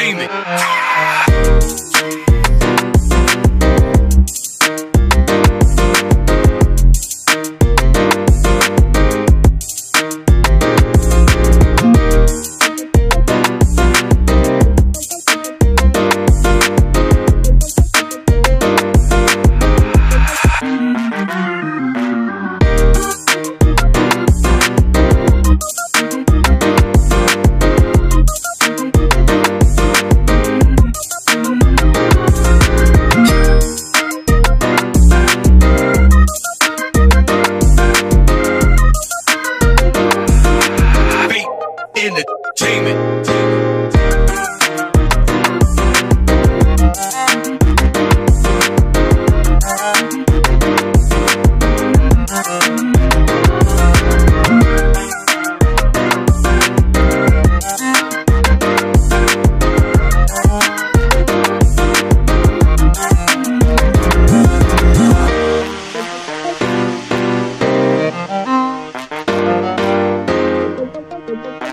entertainment. Fate entertainment.